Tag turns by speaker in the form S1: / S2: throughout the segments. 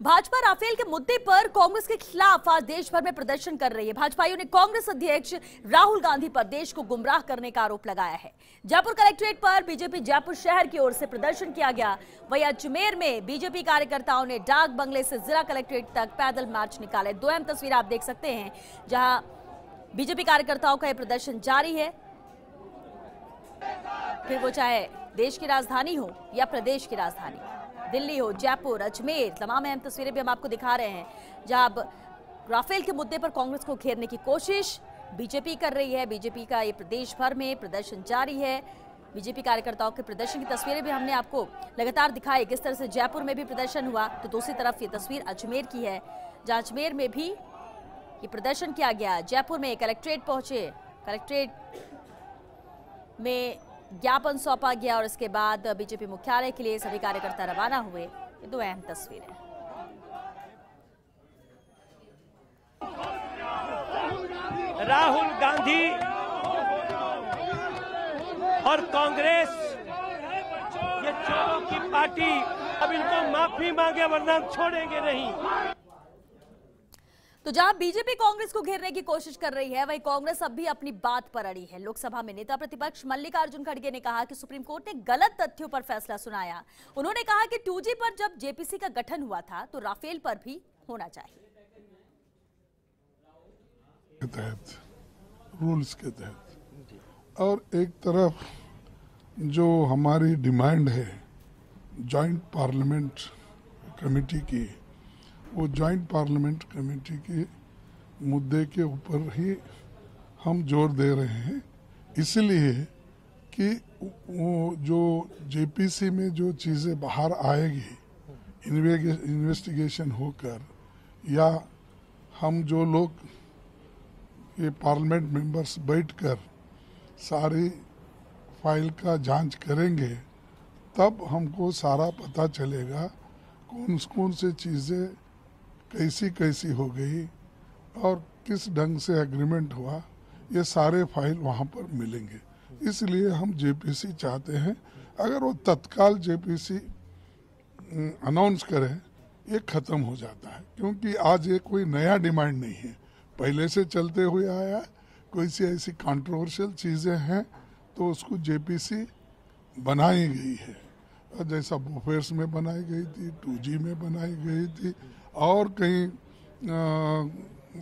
S1: Bhajpa Rafale के मुद्दे पर कांग्रेस के खिलाफ आज देश भर में प्रदर्शन कर रही है। भाजपाइयों ने कांग्रेस अध्यक्ष राहुल गांधी पर देश को गुमराह करने का आरोप लगाया है। जयपुर कलेक्ट्रेट पर बीजेपी जयपुर शहर की ओर से प्रदर्शन किया गया। वही अजमेर में बीजेपी कार्यकर्ताओं ने डाक बंगले से जिला कलेक्ट्रेट तक पैदल मार्च निकाले। दो अहम तस्वीर आप देख सकते हैं, जहाँ बीजेपी कार्यकर्ताओं का यह प्रदर्शन जारी है। फिर वो चाहे देश की राजधानी हो या प्रदेश की राजधानी। दिल्ली हो, जयपुर, अजमेर, तमाम अहम तस्वीरें भी हम आपको दिखा रहे हैं, जहाँ अब राफेल के मुद्दे पर कांग्रेस को घेरने की कोशिश बीजेपी कर रही है। बीजेपी का ये प्रदेश भर में प्रदर्शन जारी है। बीजेपी कार्यकर्ताओं के प्रदर्शन की तस्वीरें भी हमने आपको लगातार दिखाई। किस तरह से जयपुर में भी प्रदर्शन हुआ तो दूसरी तरफ़ ये तस्वीर अजमेर की है, जहाँ अजमेर में भी ये प्रदर्शन किया गया। जयपुर में कलेक्ट्रेट पहुँचे। कलेक्ट्रेट में ज्ञापन सौंपा गया और इसके बाद बीजेपी मुख्यालय के लिए सभी कार्यकर्ता रवाना हुए। ये दो अहम तस्वीरें।
S2: राहुल गांधी और कांग्रेस, ये चोरों की पार्टी, अब इनको माफ़ी मांगे वरना छोड़ेंगे नहीं।
S1: तो जहाँ बीजेपी कांग्रेस को घेरने की कोशिश कर रही है, वहीं कांग्रेस अब भी अपनी बात पर अड़ी है। लोकसभा में नेता प्रतिपक्ष मल्लिकार्जुन खड़गे ने कहा कि सुप्रीम कोर्ट ने गलत तथ्यों पर फैसला सुनाया। उन्होंने कहा कि 2G पर जब जेपीसी का गठन हुआ था तो राफेल पर भी होना चाहिए।
S3: तहत रूल्स के तहत। और एक तरफ़ जो हमारी डिमांड है जॉइंट पार्लियामेंट कमेटी की वो जॉइंट पार्लियामेंट कमेटी के मुद्दे के ऊपर ही हम ज़ोर दे रहे हैं। इसलिए कि वो जो जेपीसी में जो चीज़ें बाहर आएगी इन्वेस्टिगेशन होकर, या हम जो लोग ये पार्लियामेंट मेंबर्स बैठकर सारी फ़ाइल का जाँच करेंगे, तब हमको सारा पता चलेगा कौन कौन से चीज़ें कैसी कैसी हो गई और किस ढंग से एग्रीमेंट हुआ, ये सारे फ़ाइल वहाँ पर मिलेंगे। इसलिए हम जेपीसी चाहते हैं, अगर वो तत्काल जेपीसी अनाउंस करें, ये ख़त्म हो जाता है। क्योंकि आज ये कोई नया डिमांड नहीं है। पहले से चलते हुए आया कोई सी ऐसी कंट्रोवर्शियल चीज़ें हैं तो उसको जेपीसी बनाई गई है। जैसा बोफेर्स में बनाई गई थी टू में बनाई गई थी और कई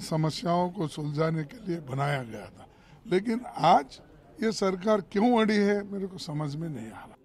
S3: समस्याओं को सुलझाने के लिए बनाया गया था। लेकिन आज ये सरकार क्यों अड़ी है, मेरे को समझ में नहीं आ रहा।